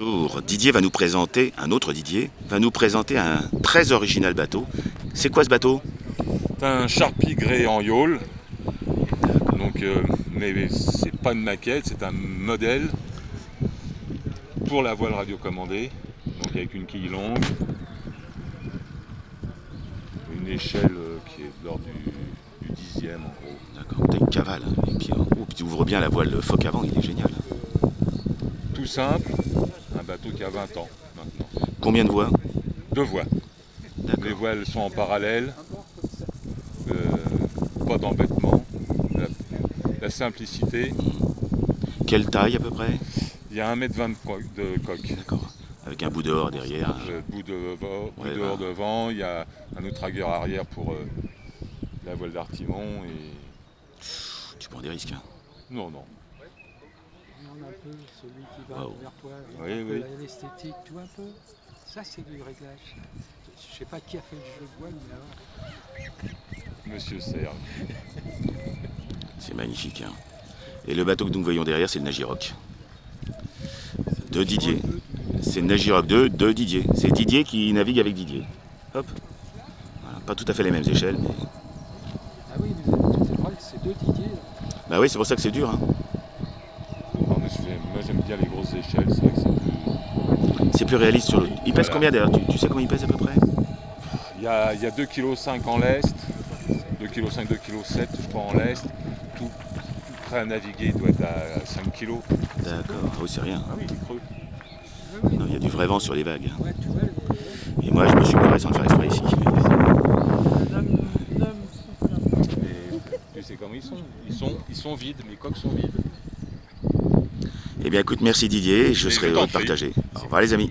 Bonjour, Didier va nous présenter, un autre Didier, va nous présenter un très original bateau. C'est quoi ce bateau? C'est un Sharpie gré en yawl. Donc, euh, mais c'est pas une maquette, c'est un modèle pour la voile radiocommandée. Donc avec une quille longue, une échelle euh, qui est de l'ordre du, du dixième en gros. D'accord, t'as une cavale. hein, et puis, oh, puis tu ouvres bien la voile phoque avant, il est génial. Tout simple, bateau qui a 20 ans maintenant. Combien de voies Deux voies. Les voiles sont en parallèle, euh, pas d'embêtement, la, la simplicité. Quelle taille à peu près Il y a 1m20 de co- de coque. D'accord. Avec un bout dehors derrière. Le bout, de, vo- bout Ouais, dehors bah. devant, il y a un outragueur arrière pour euh, la voile d'artimon et. Tu prends des risques. hein. Non, non. Peu celui qui va Wow. vers toi, Oui, un peu oui. l'esthétique, tu vois un peu. Ça, c'est du réglage. Je sais pas qui a fait le jeu de voile, mais alors. Monsieur Serre. C'est magnifique. hein. Et le bateau que nous voyons derrière, c'est le Nagiroc. De Didier. C'est le Nagiroc 2 de Didier. C'est Didier qui navigue avec Didier. Hop. Voilà, Pas tout à fait les mêmes échelles, mais. Ah oui, mais c'est vrai que c'est deux Didier. là. Bah oui, c'est pour ça que c'est dur. hein. J'aime bien les grosses échelles, c'est vrai que c'est plus. C'est plus réaliste sur le. Il pèse Voilà. combien d'ailleurs tu, tu sais combien il pèse à peu près Il y a, il y a 2,5 kg en lest, 2,5 kg, 2,7 kg je crois en lest. Tout, prêt à naviguer il doit être à 5 kg. D'accord. Ah oui, c'est rien. Ah oui, il est creux. Non, Il y a du vrai vent sur les vagues. Le- Et moi, je me suis barré sans le faire exprès ici. Mais tu sais comment ils sont? Ils sont, ils sont vides, mes coques sont vides. Eh bien, écoute, merci Didier. Je serai heureux de partager. Au revoir, les amis.